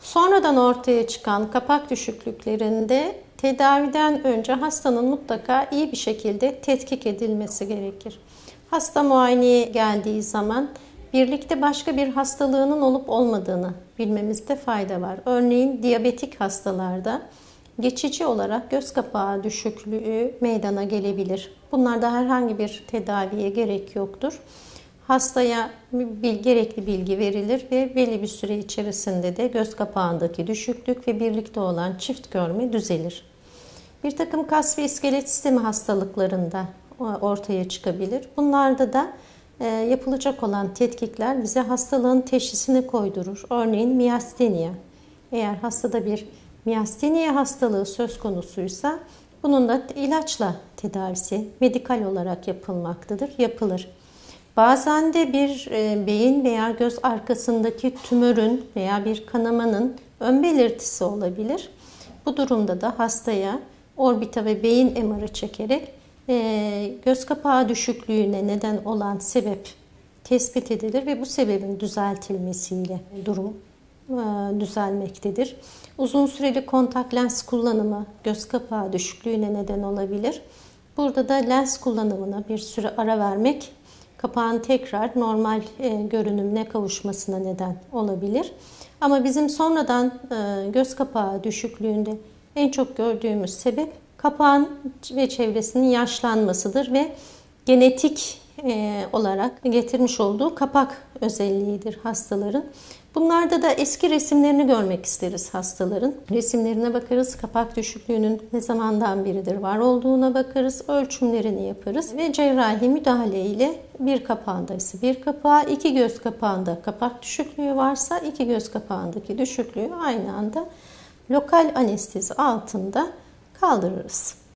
Sonradan ortaya çıkan kapak düşüklüklerinde tedaviden önce hastanın mutlaka iyi bir şekilde tetkik edilmesi gerekir. Hasta muayeneye geldiği zaman birlikte başka bir hastalığının olup olmadığını bilmemizde fayda var. Örneğin diyabetik hastalarda geçici olarak göz kapağı düşüklüğü meydana gelebilir. Bunlarda herhangi bir tedaviye gerek yoktur. Hastaya gerekli bilgi verilir ve belli bir süre içerisinde de göz kapağındaki düşüklük ve birlikte olan çift görme düzelir. Bir takım kas ve iskelet sistemi hastalıklarında ortaya çıkabilir. Bunlarda da e, yapılacak olan tetkikler bize hastalığın teşhisini koydurur. Örneğin miyastenia. Eğer hastada bir miyastenia hastalığı söz konusuysa bunun da ilaçla tedavisi medikal olarak yapılmaktadır, yapılır. Bazen de bir e, beyin veya göz arkasındaki tümörün veya bir kanamanın ön belirtisi olabilir. Bu durumda da hastaya orbita ve beyin MR'ı çekerek e, göz kapağı düşüklüğüne neden olan sebep tespit edilir ve bu sebebin düzeltilmesiyle durum e, düzelmektedir. Uzun süreli kontak lens kullanımı göz kapağı düşüklüğüne neden olabilir. Burada da lens kullanımına bir süre ara vermek kapağın tekrar normal e, görünümüne kavuşmasına neden olabilir. Ama bizim sonradan e, göz kapağı düşüklüğünde en çok gördüğümüz sebep kapağın ve çevresinin yaşlanmasıdır ve genetik e, olarak getirmiş olduğu kapak özelliğidir hastaların. Bunlarda da eski resimlerini görmek isteriz hastaların. Resimlerine bakarız, kapak düşüklüğünün ne zamandan beridir var olduğuna bakarız, ölçümlerini yaparız ve cerrahi müdahale ile bir kapağında ise bir kapağı, iki göz kapağında kapak düşüklüğü varsa iki göz kapağındaki düşüklüğü aynı anda lokal anestezi altında kaldırırız.